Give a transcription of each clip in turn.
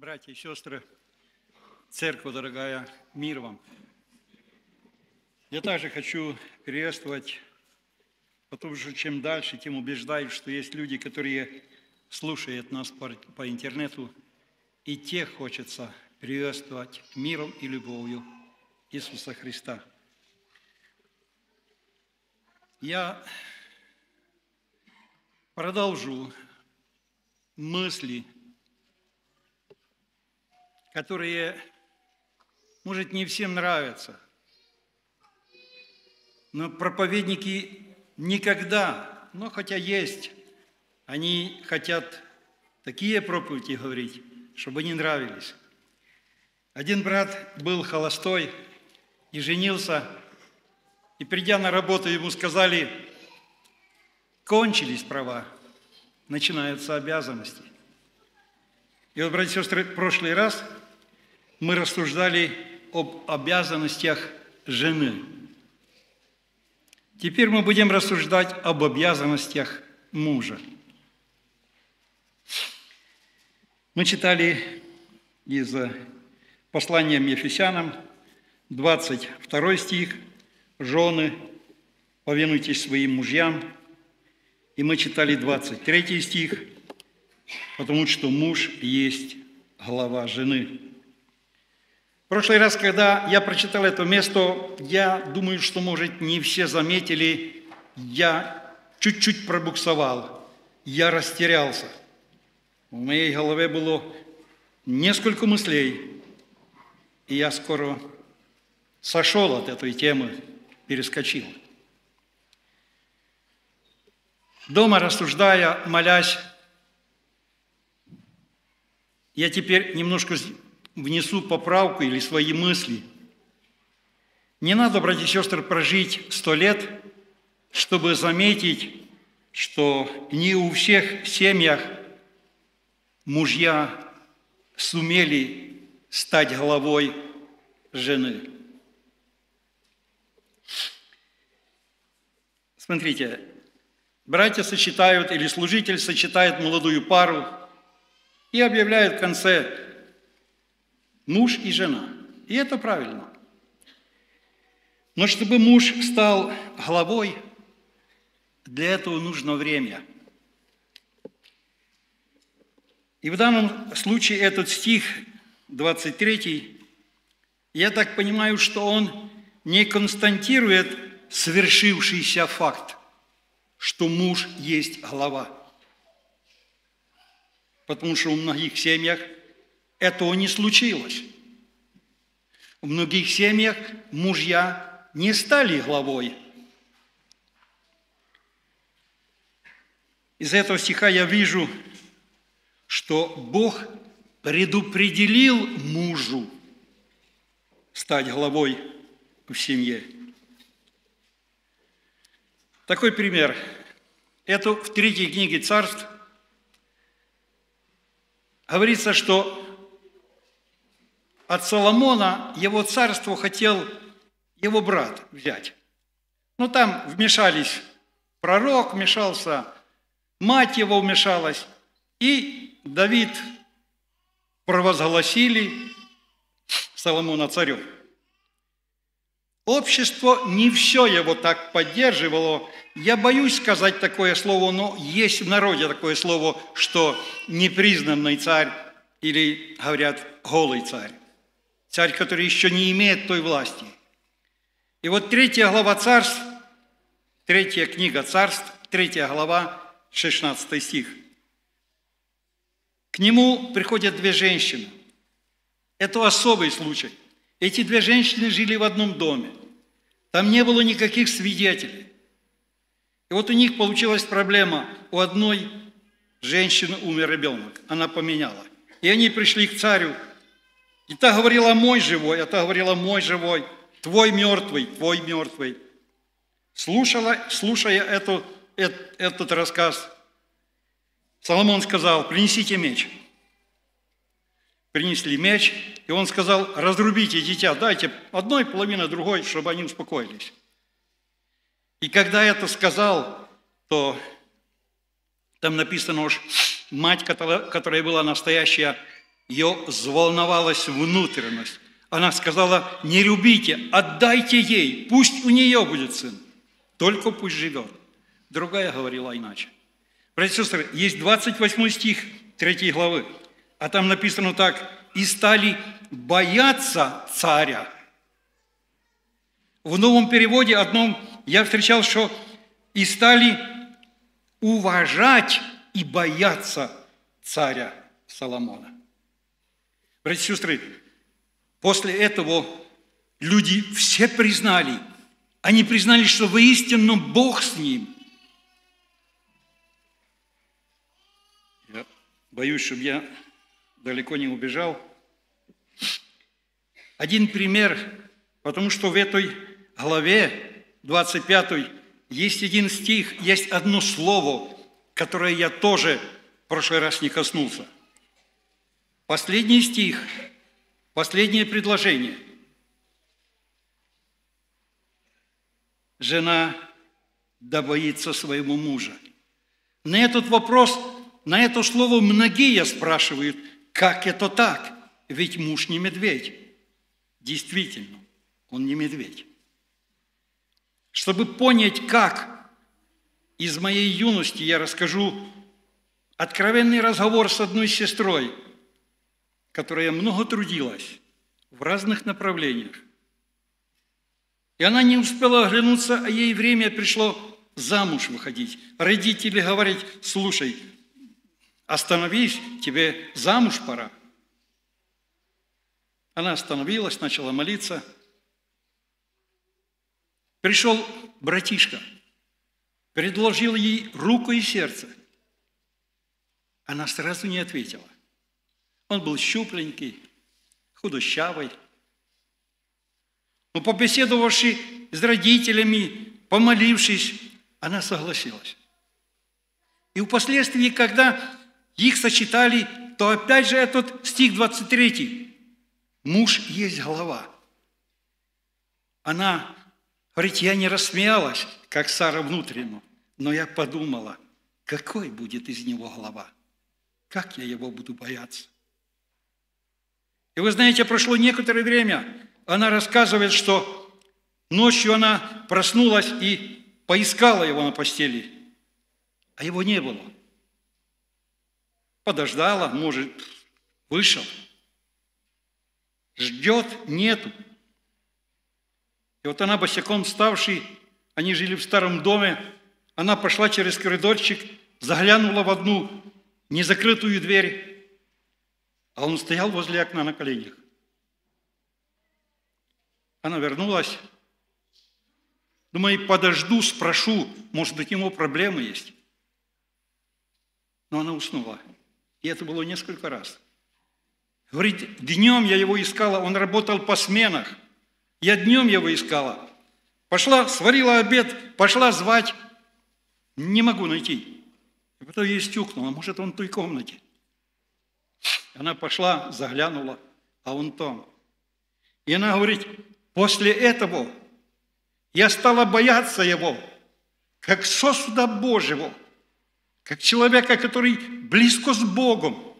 Братья и сестры, церковь дорогая, мир вам. Я также хочу приветствовать, потому что чем дальше, тем убеждаюсь, что есть люди, которые слушают нас по, интернету, и тех хочется приветствовать миром и любовью Иисуса Христа. Я продолжу мысли, которые, может, не всем нравятся, но проповедники никогда, но хотя есть, они хотят такие проповеди говорить, чтобы не нравились. Один брат был холостой и женился, и придя на работу, ему сказали, кончились права, начинаются обязанности. И вот, братья и сестры, в прошлый раз мы рассуждали об обязанностях жены. Теперь мы будем рассуждать об обязанностях мужа. Мы читали из послания Ефесянам, 22 стих, «Жены, повинуйтесь своим мужьям». И мы читали 23 стих, потому что муж есть глава жены. В прошлый раз, когда я прочитал это место, я думаю, что, может, не все заметили, я чуть-чуть пробуксовал, я растерялся. В моей голове было несколько мыслей, и я скоро сошел от этой темы, перескочил. Дома рассуждая, молясь, я теперь немножко внесу поправку или свои мысли. Не надо, братья и сестры, прожить сто лет, чтобы заметить, что не у всех семьях мужья сумели стать головой жены. Смотрите, братья сочетают или служитель сочетает молодую пару и объявляет в конце муж и жена. И это правильно. Но чтобы муж стал главой, для этого нужно время. И в данном случае этот стих 23, я так понимаю, что он не константирует свершившийся факт, что муж есть глава. Потому что в многих семьях – этого не случилось. В многих семьях мужья не стали главой. Из этого стиха я вижу, что Бог предопределил мужу стать главой в семье. Такой пример. Это в третьей книге царств говорится, что от Соломона его царство хотел его брат взять. Ну, там вмешались пророк, вмешался, мать его вмешалась, и Давид провозгласили Соломона царем. Общество не все его так поддерживало. Я боюсь сказать такое слово, но есть в народе такое слово, что непризнанный царь или, говорят, голый царь царь, который еще не имеет той власти. И вот третья глава царств, третья книга царств, третья глава, 16 стих. К нему приходят две женщины. Это особый случай. Эти две женщины жили в одном доме. Там не было никаких свидетелей. И вот у них получилась проблема. У одной женщины умер ребенок. Она поменяла. И они пришли к царю и та говорила мой живой, а та говорила мой живой, твой мертвый, твой мертвый. Слушала, слушая эту, этот рассказ, Соломон сказал, принесите меч. Принесли меч, и он сказал, разрубите дитя, дайте одной половины другой, чтобы они успокоились. И когда это сказал, то там написано уж, мать, которая была настоящая Ее взволновалась внутренность. Она сказала, не любите, отдайте ей, пусть у нее будет сын, только пусть живет. Другая говорила иначе. Братья и сестры, есть 28 стих 3 главы, а там написано так, «И стали бояться царя». В новом переводе одном я встречал, что «и стали уважать и бояться царя Соломона». Братья и сестры, после этого люди все признали, они признали, что воистину Бог с ним. Я боюсь, чтобы я далеко не убежал. Один пример, потому что в этой главе 25 есть один стих, есть одно слово, которое я тоже в прошлый раз не коснулся. Последний стих, последнее предложение. Жена да боится своего мужа. На этот вопрос, на это слово многие спрашивают, как это так? Ведь муж не медведь. Действительно, он не медведь. Чтобы понять, как, из моей юности я расскажу откровенный разговор с одной сестрой, которая много трудилась в разных направлениях. И она не успела оглянуться, а ей время пришло замуж выходить. Родители говорят, слушай, остановись, тебе замуж пора. Она остановилась, начала молиться – Пришел братишка, предложил ей руку и сердце. Она сразу не ответила. Он был щупленький, худощавый. Но побеседовавши с родителями, помолившись, она согласилась. И впоследствии, когда их сочетали, то опять же этот стих 23. Муж есть голова. Она Говорит, я не рассмеялась, как Сара внутренне, но я подумала, какой будет из него глава? Как я его буду бояться? И вы знаете, прошло некоторое время, она рассказывает, что ночью она проснулась и поискала его на постели, а его не было. Подождала, может, вышел. Ждет, нету. И вот она, босиком вставший, они жили в старом доме, она пошла через коридорчик, заглянула в одну незакрытую дверь, а он стоял возле окна на коленях. Она вернулась. Думаю, подожду, спрошу, может быть, ему проблемы есть. Но она уснула. И это было несколько раз. Говорит, днем я его искала, он работал по сменах – я днем его искала. Пошла, сварила обед, пошла звать. Не могу найти. И потом ей стюкнула, может, он в той комнате. Она пошла, заглянула, а он там. И она говорит, после этого я стала бояться его, как сосуда Божьего, как человека, который близко с Богом,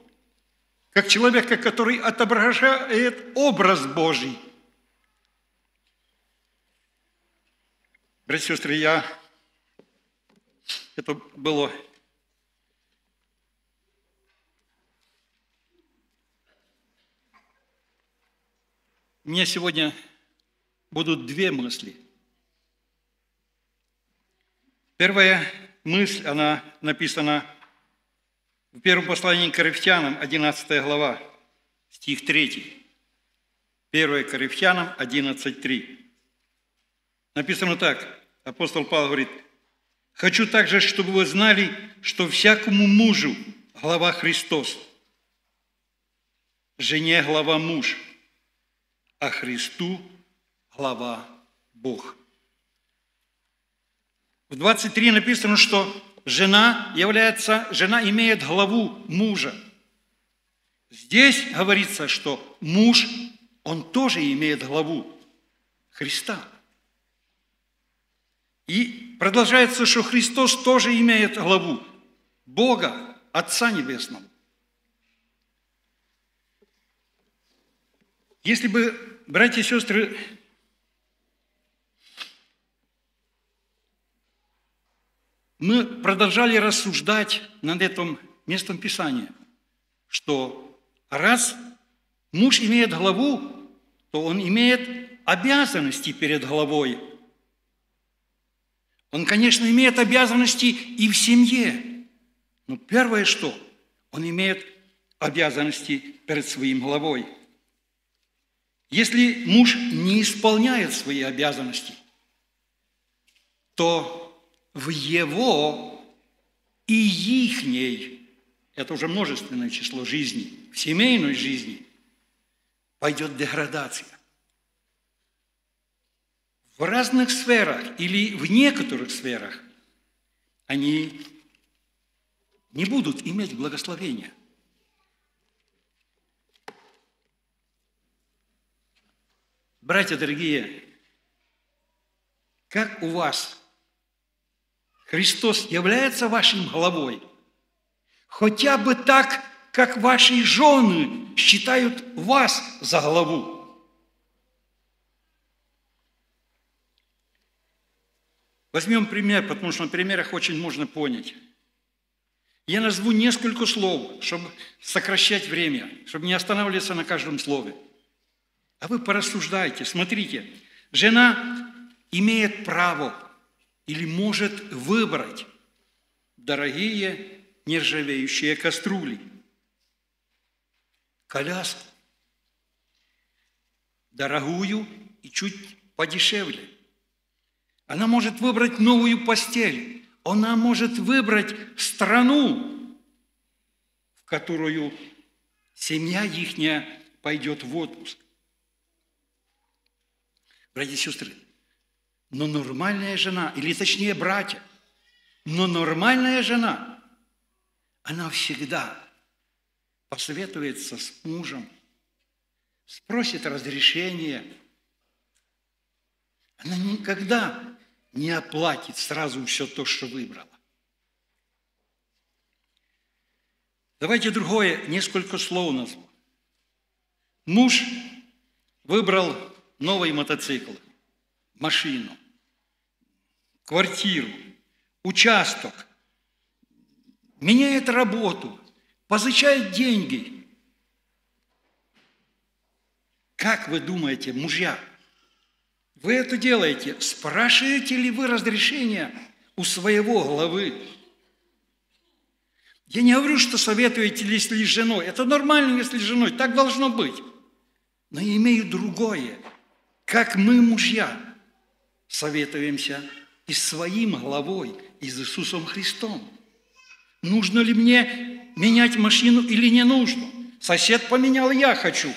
как человека, который отображает образ Божий – Братья и сестры, я... Это было У меня сегодня будут две мысли. Первая мысль, она написана в первом послании к Коринфянам, 11 глава, стих 3. 1 Коринфянам 11.3. Написано так. Апостол Павел говорит, «Хочу также, чтобы вы знали, что всякому мужу глава Христос, жене глава муж, а Христу глава Бог». В 23 написано, что жена является, жена имеет главу мужа. Здесь говорится, что муж, он тоже имеет главу Христа – и продолжается, что Христос тоже имеет главу Бога, Отца Небесного. Если бы, братья и сестры, мы продолжали рассуждать над этим местом Писания, что раз муж имеет главу, то он имеет обязанности перед главой. Он, конечно, имеет обязанности и в семье. Но первое что? Он имеет обязанности перед своим главой. Если муж не исполняет свои обязанности, то в его и ихней, это уже множественное число жизни, в семейной жизни пойдет деградация. В разных сферах или в некоторых сферах они не будут иметь благословения. Братья дорогие, как у вас Христос является вашим главой, хотя бы так, как ваши жены считают вас за главу. Возьмем пример, потому что на примерах очень можно понять. Я назву несколько слов, чтобы сокращать время, чтобы не останавливаться на каждом слове. А вы порассуждайте, смотрите. Жена имеет право или может выбрать дорогие нержавеющие кастрюли, коляску, дорогую и чуть подешевле. Она может выбрать новую постель. Она может выбрать страну, в которую семья ихняя пойдет в отпуск. Братья и сестры, но нормальная жена, или точнее братья, но нормальная жена, она всегда посоветуется с мужем, спросит разрешение. Она никогда не оплатит сразу все то, что выбрала. Давайте другое, несколько слов назову. Муж выбрал новый мотоцикл – машину, квартиру, участок, меняет работу, позычает деньги. Как вы думаете, мужья, вы это делаете? Спрашиваете ли вы разрешения у своего главы? Я не говорю, что советуете ли с женой. Это нормально, если с женой. Так должно быть. Но я имею другое. Как мы, мужья, советуемся и своим главой, и с Иисусом Христом. Нужно ли мне менять машину или не нужно? Сосед поменял, я хочу.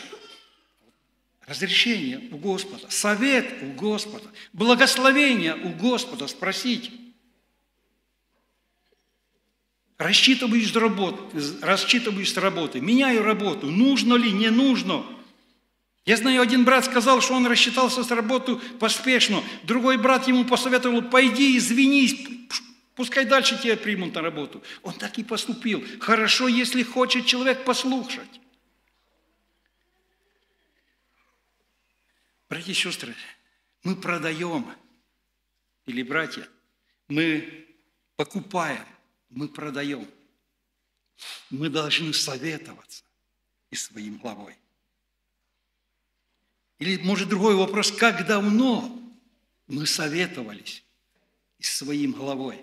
Разрешение у Господа, совет у Господа, благословение у Господа спросить. Рассчитываешь с работы, рассчитываешь с работы, меняю работу, нужно ли, не нужно – я знаю, один брат сказал, что он рассчитался с работы поспешно. Другой брат ему посоветовал, пойди, извинись, пускай дальше тебя примут на работу. Он так и поступил. Хорошо, если хочет человек послушать. Братья и сестры, мы продаем, или братья, мы покупаем, мы продаем. Мы должны советоваться и своим главой. Или, может, другой вопрос, как давно мы советовались с своим главой?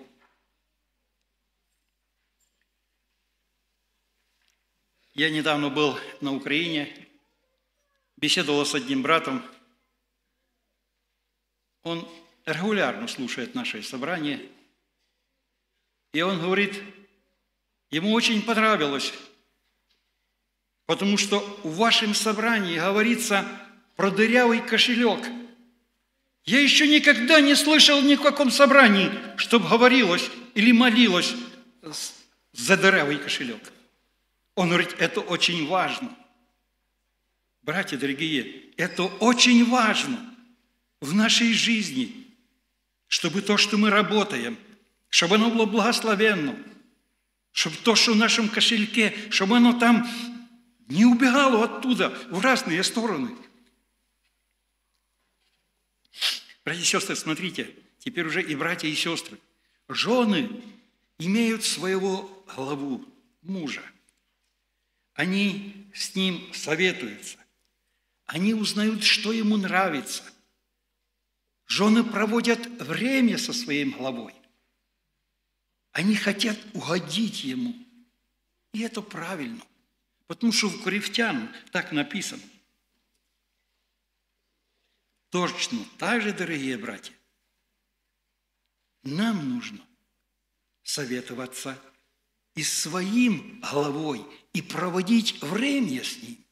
Я недавно был на Украине, беседовал с одним братом. Он регулярно слушает наши собрания. И он говорит, ему очень понравилось, потому что в вашем собрании говорится про дырявый кошелек. Я еще никогда не слышал ни в каком собрании, чтобы говорилось или молилось за дырявый кошелек. Он говорит, это очень важно. Братья дорогие, это очень важно в нашей жизни, чтобы то, что мы работаем, чтобы оно было благословенно, чтобы то, что в нашем кошельке, чтобы оно там не убегало оттуда в разные стороны – Братья и сестры, смотрите, теперь уже и братья, и сестры. Жены имеют своего главу, мужа. Они с ним советуются. Они узнают, что ему нравится. Жены проводят время со своим главой. Они хотят угодить ему. И это правильно. Потому что в Коринфян так написано. Точно так же, дорогие братья, нам нужно советоваться и своим головой, и проводить время с ним.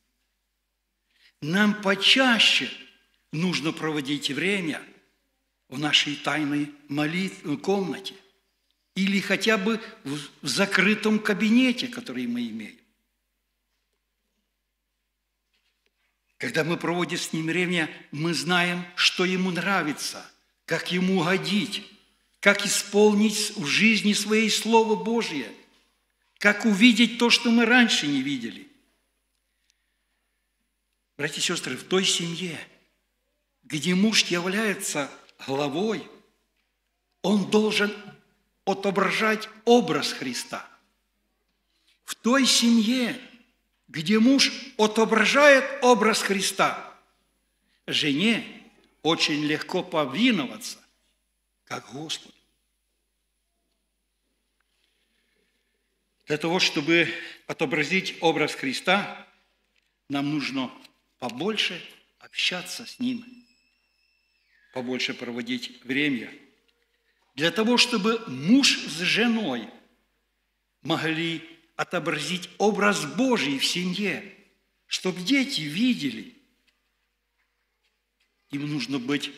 Нам почаще нужно проводить время в нашей тайной молитве, комнате или хотя бы в закрытом кабинете, который мы имеем. Когда мы проводим с ним время, мы знаем, что ему нравится, как ему угодить, как исполнить в жизни своей Слово Божье, как увидеть то, что мы раньше не видели. Братья и сестры, в той семье, где муж является главой, он должен отображать образ Христа. В той семье, где муж отображает образ Христа, жене очень легко повиноваться, как Господу. Для того, чтобы отобразить образ Христа, нам нужно побольше общаться с Ним, побольше проводить время. Для того, чтобы муж с женой могли отобразить образ Божий в семье, чтобы дети видели. Им нужно быть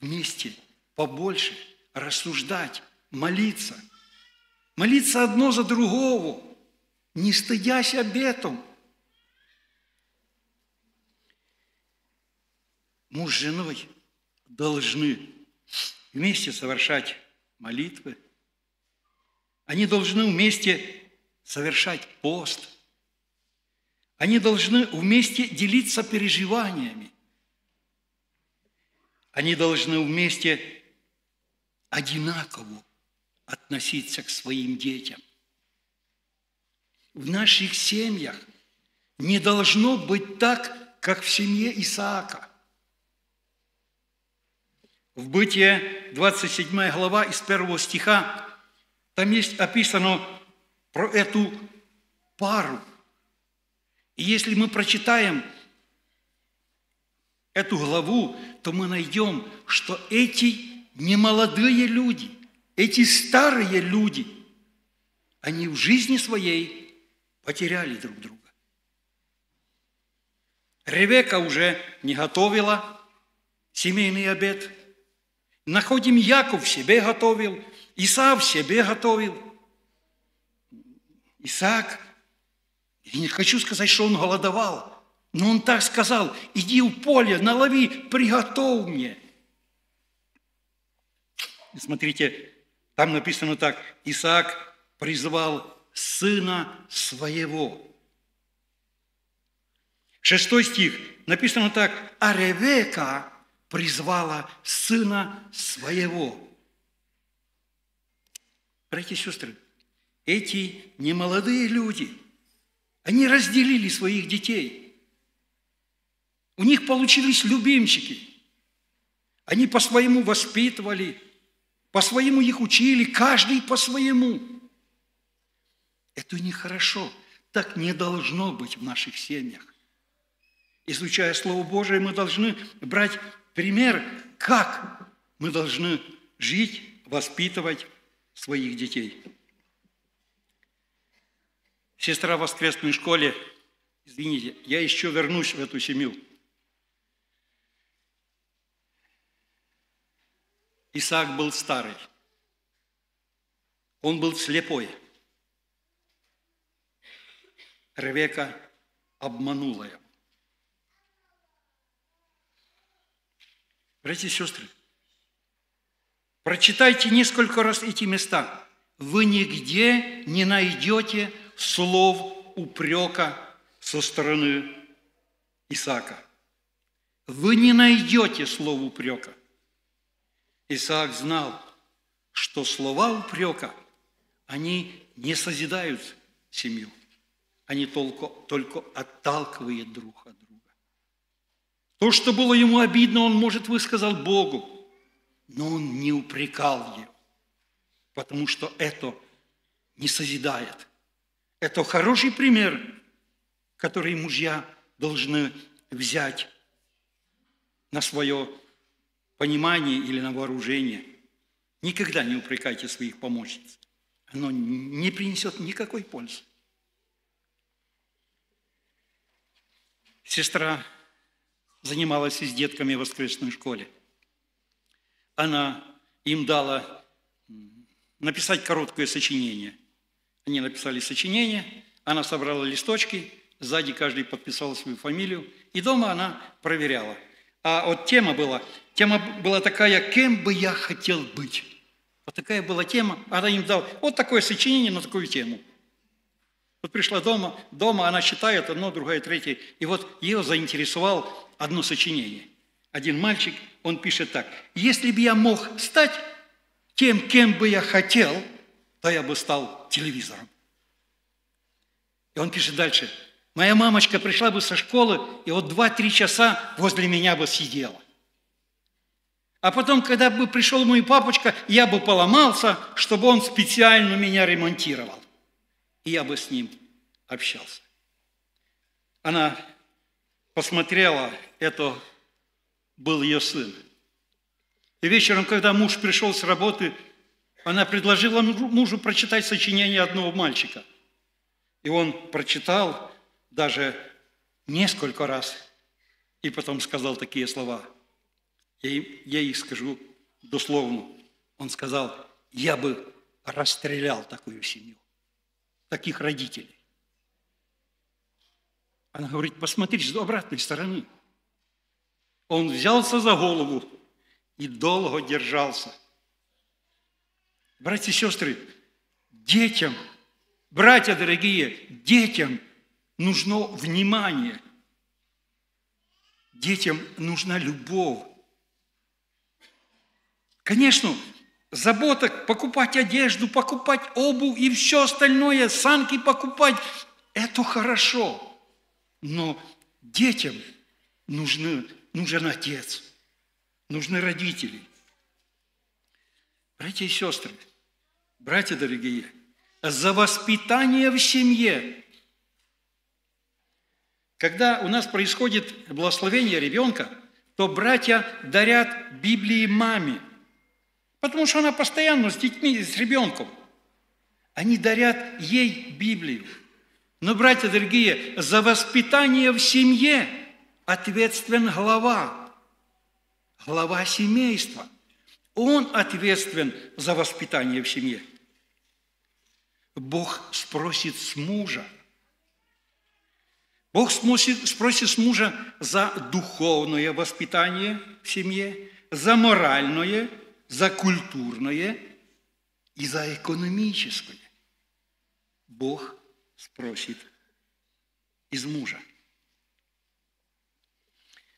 вместе побольше, рассуждать, молиться. Молиться одно за другого, не стыдясь об этом. Муж с женой должны вместе совершать молитвы. Они должны вместе совершать пост. Они должны вместе делиться переживаниями. Они должны вместе одинаково относиться к своим детям. В наших семьях не должно быть так, как в семье Исаака. В Бытие 27 глава из первого стиха там есть описано про эту пару. И если мы прочитаем эту главу, то мы найдем, что эти немолодые люди, эти старые люди, они в жизни своей потеряли друг друга. Ревека уже не готовила семейный обед. Находим, Яков себе готовил, Исав себе готовил – Исаак, я не хочу сказать, что он голодовал, но он так сказал, иди в поле, налови, приготовь мне. смотрите, там написано так, Исаак призвал сына своего. Шестой стих написано так, а Ревека призвала сына своего. Братья и сестры, эти немолодые люди, они разделили своих детей. У них получились любимчики. Они по-своему воспитывали, по-своему их учили, каждый по-своему. Это нехорошо. Так не должно быть в наших семьях. Изучая Слово Божие, мы должны брать пример, как мы должны жить, воспитывать своих детей. Сестра в воскресной школе, извините, я еще вернусь в эту семью. Исаак был старый. Он был слепой. Ревека обманула его. Братья и сестры, прочитайте несколько раз эти места. Вы нигде не найдете слов упрека со стороны Исаака. Вы не найдете слов упрека. Исаак знал, что слова упрека, они не созидают семью, они только, только отталкивают друг от друга. То, что было ему обидно, он, может, высказал Богу, но он не упрекал ее, потому что это не созидает. Это хороший пример, который мужья должны взять на свое понимание или на вооружение. Никогда не упрекайте своих помощниц. Оно не принесет никакой пользы. Сестра занималась с детками в воскресной школе. Она им дала написать короткое сочинение. Они написали сочинение, она собрала листочки, сзади каждый подписал свою фамилию, и дома она проверяла. А вот тема была, тема была такая, кем бы я хотел быть. Вот такая была тема, она им дала вот такое сочинение на такую тему. Вот пришла дома, дома она читает одно, другое, третье, и вот ее заинтересовал одно сочинение. Один мальчик, он пишет так. «Если бы я мог стать тем, кем бы я хотел, то я бы стал телевизором». И он пишет дальше. «Моя мамочка пришла бы со школы, и вот два-три часа возле меня бы сидела. А потом, когда бы пришел мой папочка, я бы поломался, чтобы он специально меня ремонтировал. И я бы с ним общался. Она посмотрела, это был ее сын. И вечером, когда муж пришел с работы, она предложила мужу прочитать сочинение одного мальчика. И он прочитал даже несколько раз, и потом сказал такие слова. Я, я их скажу дословно. Он сказал, я бы расстрелял такую семью, таких родителей. Она говорит, посмотрите с обратной стороны. Он взялся за голову и долго держался. Братья и сестры, детям, братья дорогие, детям нужно внимание. Детям нужна любовь. Конечно, забота покупать одежду, покупать обувь и все остальное, санки покупать – это хорошо – но детям нужны, нужен отец, нужны родители. Братья и сестры, братья дорогие, за воспитание в семье. Когда у нас происходит благословение ребенка, то братья дарят Библии маме, потому что она постоянно с детьми, с ребенком. Они дарят ей Библию – но, братья дорогие, за воспитание в семье ответственен глава, глава семейства. Он ответственен за воспитание в семье. Бог спросит с мужа. Бог спросит, спросит с мужа за духовное воспитание в семье, за моральное, за культурное и за экономическое. Бог спросит из мужа.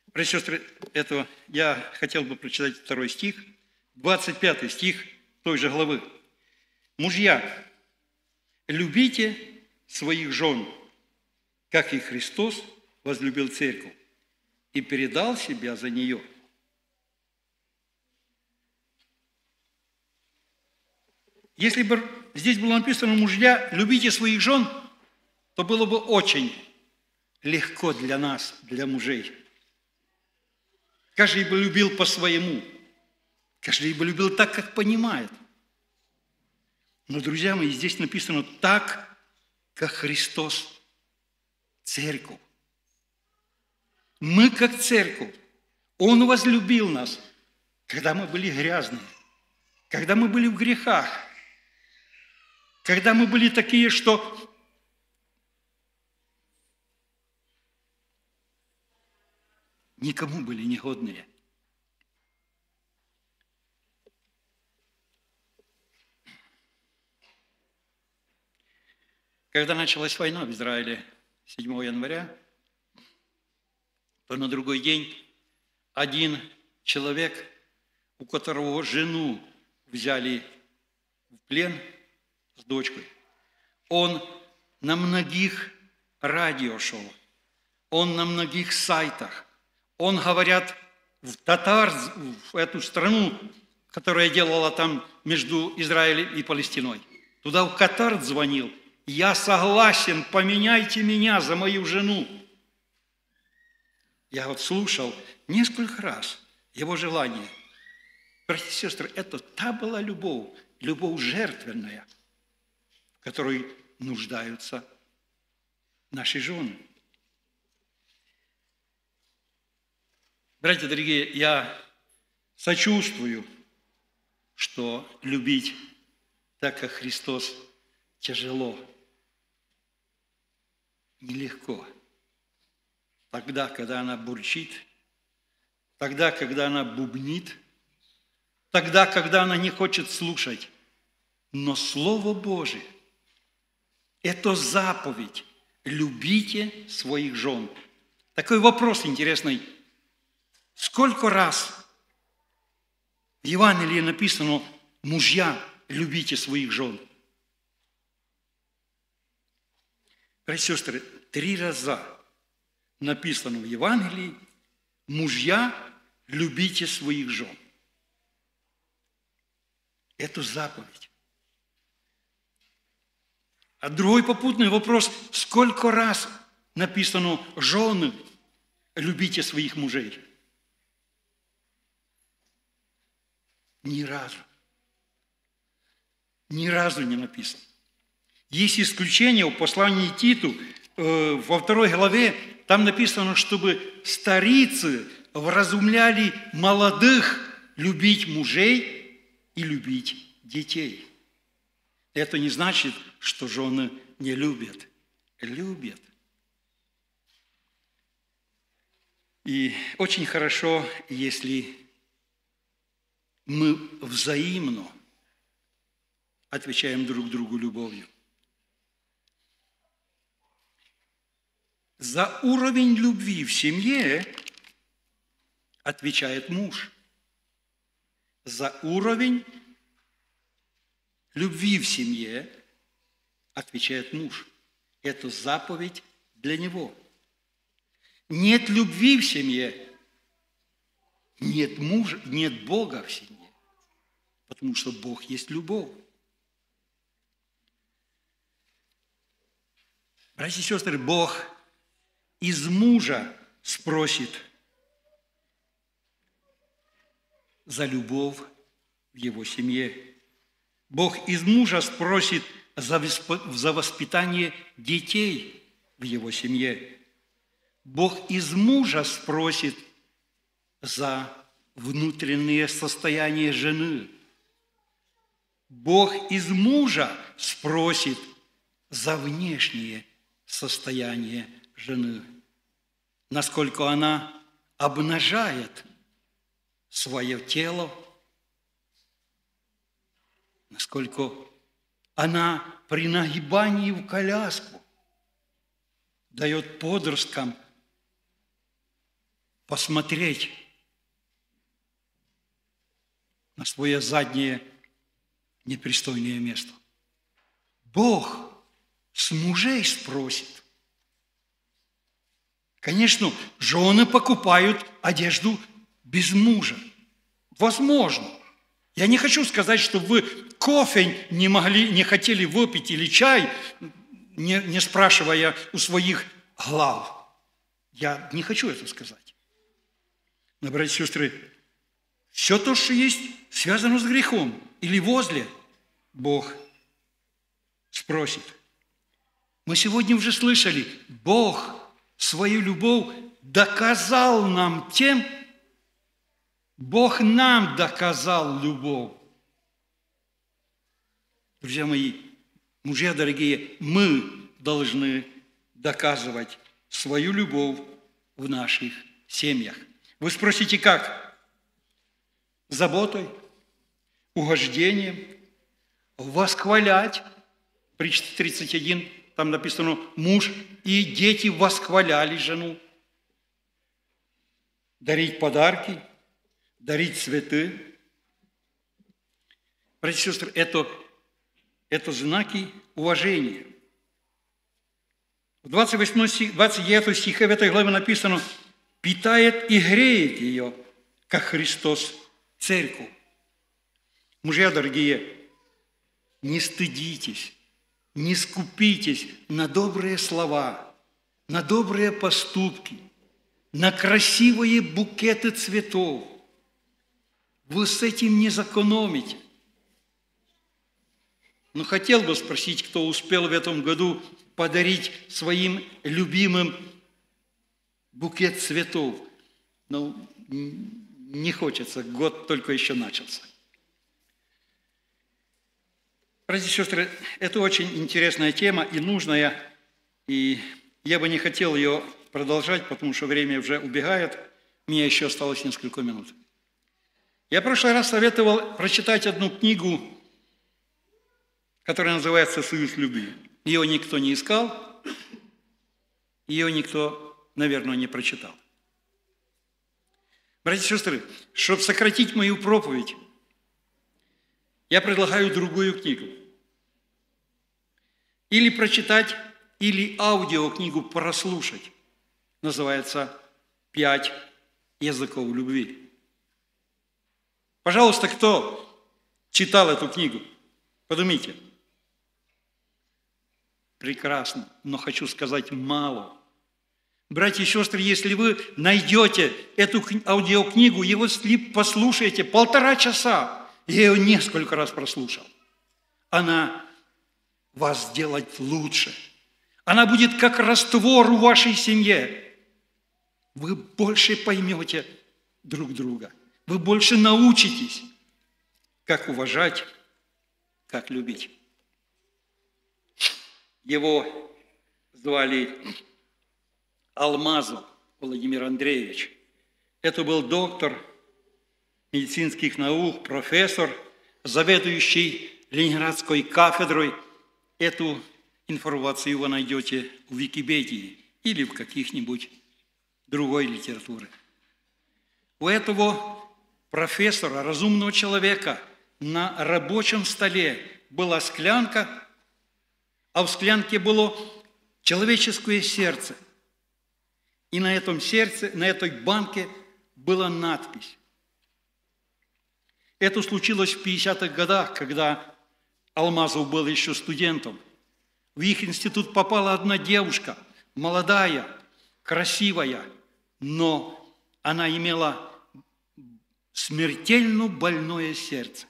Братья и сестры, это я хотел бы прочитать второй стих, 25 стих той же главы. Мужья, любите своих жен, как и Христос возлюбил церковь и передал себя за нее. Если бы здесь было написано «мужья, любите своих жен», то было бы очень легко для нас, для мужей. Каждый бы любил по-своему. Каждый бы любил так, как понимает. Но, друзья мои, здесь написано так, как Христос церковь. Мы как церковь. Он возлюбил нас, когда мы были грязные, когда мы были в грехах, когда мы были такие, что никому были негодные. Когда началась война в Израиле 7 января, то на другой день один человек, у которого жену взяли в плен с дочкой, он на многих радио шел, он на многих сайтах, он, говорят, в татар, в эту страну, которая делала там между Израилем и Палестиной. Туда в Катар звонил. Я согласен, поменяйте меня за мою жену. Я вот слушал несколько раз его желание. Братья и сестры, это та была любовь, любовь жертвенная, в которой нуждаются наши жены. Братья дорогие, я сочувствую, что любить так, как Христос, тяжело, нелегко. Тогда, когда она бурчит, тогда, когда она бубнит, тогда, когда она не хочет слушать. Но Слово Божие – это заповедь. Любите своих жен. Такой вопрос интересный. Сколько раз в Евангелии написано «Мужья, любите своих жен». Братья и сестры, три раза написано в Евангелии «Мужья, любите своих жен». Это заповедь. А другой попутный вопрос, сколько раз написано «жены, любите своих мужей»? Ни разу. Ни разу не написано. Есть исключение в послании Титу, э, во второй главе, там написано, чтобы старицы вразумляли молодых любить мужей и любить детей. Это не значит, что жены не любят. Любят. И очень хорошо, если мы взаимно отвечаем друг другу любовью. За уровень любви в семье отвечает муж. За уровень любви в семье отвечает муж. Это заповедь для него. Нет любви в семье, нет мужа, нет Бога в семье потому что Бог есть любовь. Братья и сестры, Бог из мужа спросит за любовь в его семье. Бог из мужа спросит за воспитание детей в его семье. Бог из мужа спросит за внутреннее состояние жены – Бог из мужа спросит за внешнее состояние жены, насколько она обнажает свое тело, насколько она при нагибании в коляску дает подросткам посмотреть на свое заднее непристойное место. Бог с мужей спросит. Конечно, жены покупают одежду без мужа. Возможно. Я не хочу сказать, что вы кофе не, могли, не хотели выпить или чай, не, не спрашивая у своих глав. Я не хочу это сказать. Но, братья и сестры, все то, что есть, связано с грехом или возле, Бог спросит. Мы сегодня уже слышали, Бог свою любовь доказал нам тем, Бог нам доказал любовь. Друзья мои, мужья дорогие, мы должны доказывать свою любовь в наших семьях. Вы спросите, как? заботой, угождением, восхвалять. Притча 31, там написано, муж и дети восхваляли жену. Дарить подарки, дарить цветы, Братья и сестры, это, это знаки уважения. В 28 стих, 29 стихе в этой главе написано «питает и греет ее, как Христос церковь». Мужья дорогие, не стыдитесь, не скупитесь на добрые слова, на добрые поступки, на красивые букеты цветов. Вы с этим не сэкономите. Но хотел бы спросить, кто успел в этом году подарить своим любимым букет цветов. Но не хочется, год только еще начался. Братья и сестры, это очень интересная тема и нужная, и я бы не хотел ее продолжать, потому что время уже убегает. Мне еще осталось несколько минут. Я в прошлый раз советовал прочитать одну книгу, которая называется «Союз любви». Ее никто не искал, ее никто, наверное, не прочитал. Братья и сестры, чтобы сократить мою проповедь, я предлагаю другую книгу. Или прочитать, или аудиокнигу прослушать. Называется «Пять языков любви». Пожалуйста, кто читал эту книгу? Подумите. Прекрасно, но хочу сказать мало. Братья и сестры, если вы найдете эту аудиокнигу, его послушаете полтора часа, я ее несколько раз прослушал. Она вас сделать лучше. Она будет как раствор в вашей семье. Вы больше поймете друг друга. Вы больше научитесь, как уважать, как любить. Его звали Алмазов Владимир Андреевич. Это был доктор медицинских наук, профессор, заведующий Ленинградской кафедрой – Эту информацию вы найдете в Википедии или в каких-нибудь другой литературе. У этого профессора, разумного человека, на рабочем столе была склянка, а в склянке было человеческое сердце. И на этом сердце, на этой банке была надпись. Это случилось в 50-х годах, когда Алмазов был еще студентом. В их институт попала одна девушка, молодая, красивая, но она имела смертельно больное сердце.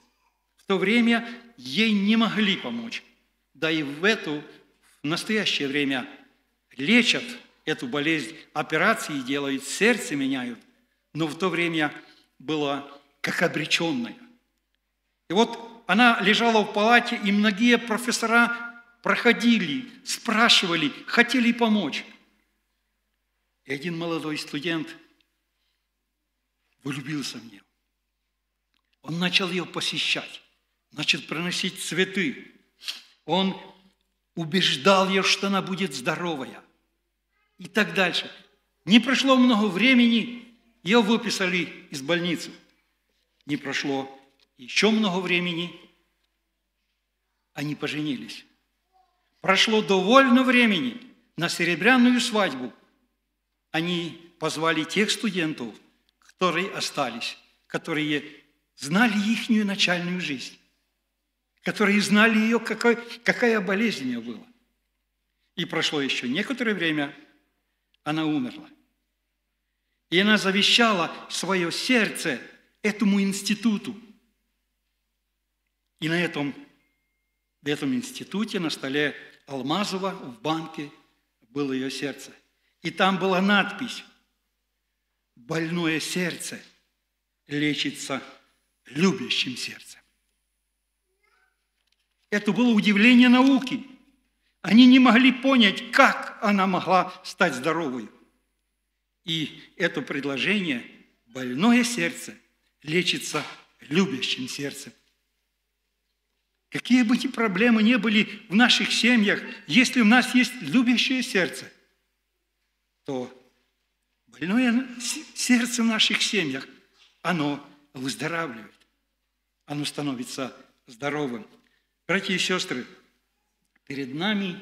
В то время ей не могли помочь. Да и в эту, в настоящее время лечат эту болезнь, операции делают, сердце меняют, но в то время была как обреченная. И вот она лежала в палате, и многие профессора проходили, спрашивали, хотели помочь. И один молодой студент влюбился в нее. Он начал ее посещать, начал приносить цветы. Он убеждал ее, что она будет здоровая. И так дальше. Не прошло много времени, ее выписали из больницы. Не прошло еще много времени, они поженились. Прошло довольно времени на серебряную свадьбу. Они позвали тех студентов, которые остались, которые знали их начальную жизнь, которые знали ее, какой, какая болезнь у нее была. И прошло еще некоторое время, она умерла. И она завещала свое сердце этому институту – и на этом, в этом институте на столе Алмазова в банке было ее сердце. И там была надпись «Больное сердце лечится любящим сердцем». Это было удивление науки. Они не могли понять, как она могла стать здоровой. И это предложение «больное сердце лечится любящим сердцем». Какие бы проблемы не были в наших семьях, если у нас есть любящее сердце, то больное сердце в наших семьях, оно выздоравливает, оно становится здоровым. Братья и сестры, перед нами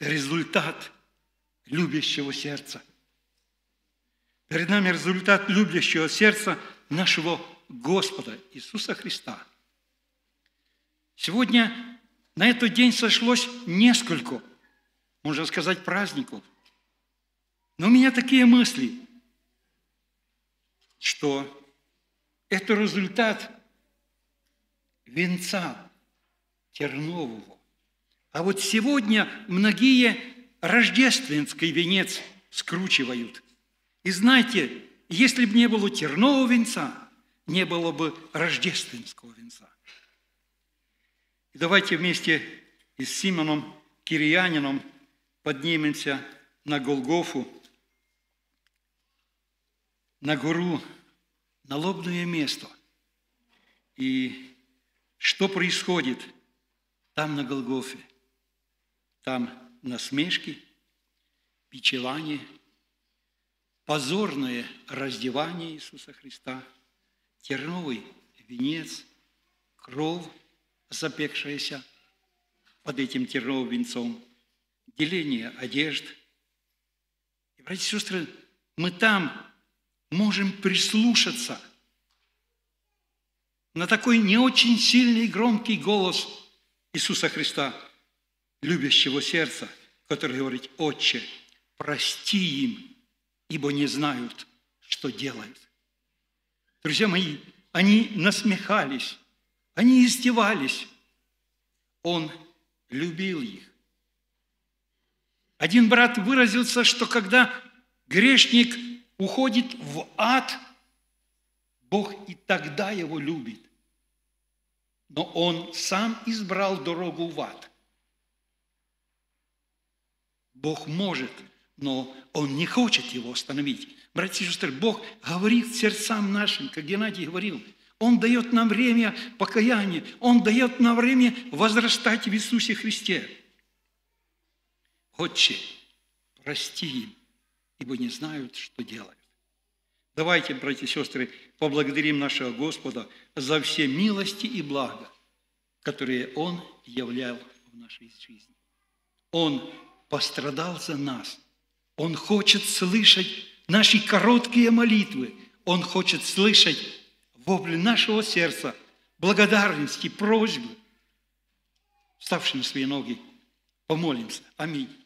результат любящего сердца. Перед нами результат любящего сердца нашего Господа Иисуса Христа. Сегодня на этот день сошлось несколько, можно сказать, праздников. Но у меня такие мысли, что это результат венца тернового. А вот сегодня многие рождественский венец скручивают. И знаете, если бы не было тернового венца, не было бы рождественского венца. И давайте вместе с Симоном Кириянином поднимемся на Голгофу, на гору, на лобное место. И что происходит там на Голгофе? Там насмешки, бичевание, позорное раздевание Иисуса Христа, терновый венец, кровь, запекшаяся под этим терновым венцом, деление одежд. И, братья и сестры, мы там можем прислушаться на такой не очень сильный громкий голос Иисуса Христа, любящего сердца, который говорит, «Отче, прости им, ибо не знают, что делают». Друзья мои, они насмехались, они издевались. Он любил их. Один брат выразился, что когда грешник уходит в ад, Бог и тогда его любит. Но он сам избрал дорогу в ад. Бог может, но он не хочет его остановить. Братья и сестры, Бог говорит сердцам нашим, как Геннадий говорил, Он дает нам время покаяния, Он дает нам время возрастать в Иисусе Христе. Отче, прости им, ибо не знают, что делают. Давайте, братья и сестры, поблагодарим нашего Господа за все милости и блага, которые Он являл в нашей жизни. Он пострадал за нас. Он хочет слышать наши короткие молитвы. Он хочет слышать вопли нашего сердца, благодарности, просьбы. Ставшие на свои ноги, помолимся. Аминь.